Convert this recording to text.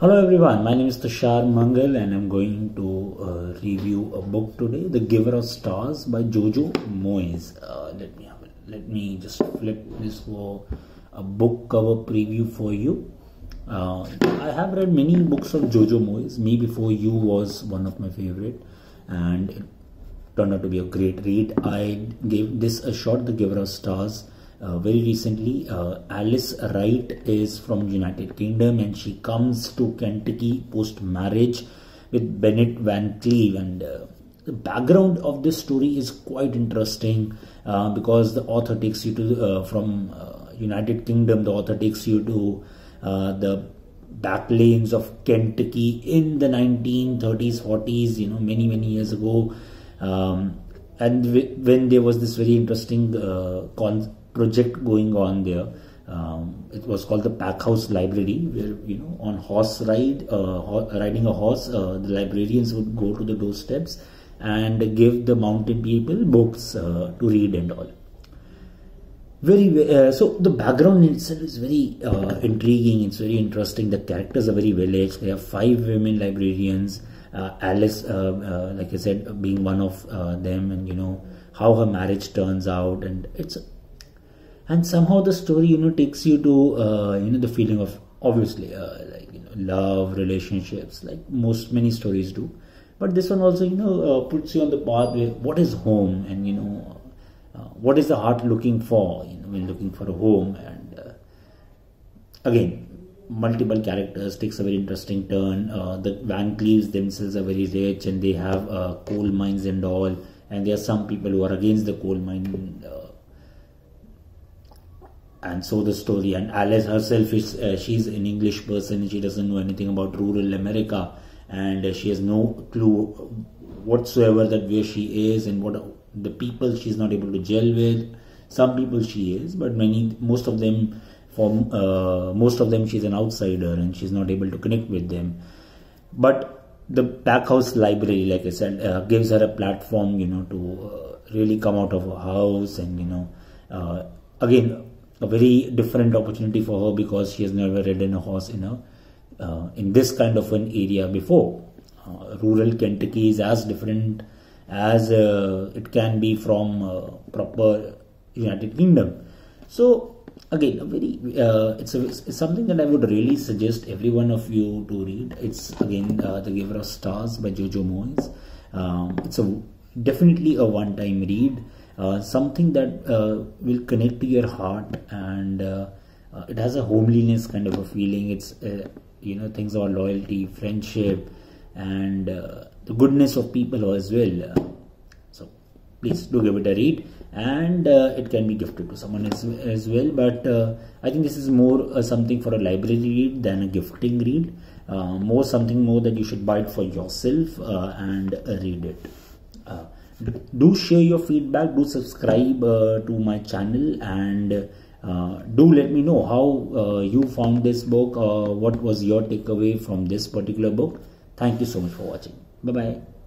Hello everyone, my name is Tushar Mangl and I'm going to uh, review a book today, The Giver of Stars by Jojo Moyes. Uh, let me have let me just flip this for a book cover preview for you. Uh, I have read many books of Jojo Moyes. Me Before You was one of my favorite and it turned out to be a great read. I gave this a shot, The Giver of Stars uh, very recently uh, alice wright is from united kingdom and she comes to kentucky post marriage with bennett van cleve and uh, the background of this story is quite interesting uh, because the author takes you to uh, from uh, united kingdom. The author takes you to the back lanes of kentucky in the 1930s 40s you know many many years ago. Um, and when there was this very interesting con- project going on there. Um, it was called the Packhorse Library, where you know on horse ride, uh, ho riding a horse, uh, the librarians would go to the doorsteps and give the mountain people books uh, to read and all. Very uh, so the background itself is very uh, intriguing. It's very interesting. The characters are very well edged. There are five women librarians. Uh, Alice, like I said, being one of them, and you know how her marriage turns out, and it's and somehow the story you know takes you to uh, you know the feeling of obviously uh, like you know love relationships like most many stories do. But this one also you know uh, puts you on the path where what is home and you know uh, what is the heart looking for you know when looking for a home. And uh, again multiple characters takes a very interesting turn. Uh, the van cleves themselves are very rich and they have coal mines and all. And there are some people who are against the coal mine and so the story. And alice herself is uh, she's an english person she doesn't know anything about rural america. And uh, she has no clue whatsoever that where she is and what the people she's not able to gel with. Some people she is but many most of them for uh, most of them she's an outsider and she's not able to connect with them. But the Packhorse library like i said uh, gives her a platform you know to uh, really come out of her house and you know uh, again a very different opportunity for her because she has never ridden a horse in a uh, in this kind of an area before. Uh, rural Kentucky is as different as uh, it can be from uh, proper United Kingdom. So again, a very uh, it's, a, it's something that I would really suggest every one of you to read. It's again uh, The Giver of Stars by Jojo Moyes. Um, it's a definitely a one-time read. Uh, something that uh, will connect to your heart and uh, it has a homeliness kind of a feeling. It's you know things about loyalty friendship and the goodness of people as well. So please do give it a read. And uh, it can be gifted to someone as, as well. But uh, i think this is more uh, something for a library read than a gifting read. More something more that you should buy it for yourself and read it do share your feedback do subscribe uh, to my channel and uh, do let me know how uh, you found this book uh, what was your takeaway from this particular book. Thank you so much for watching. Bye bye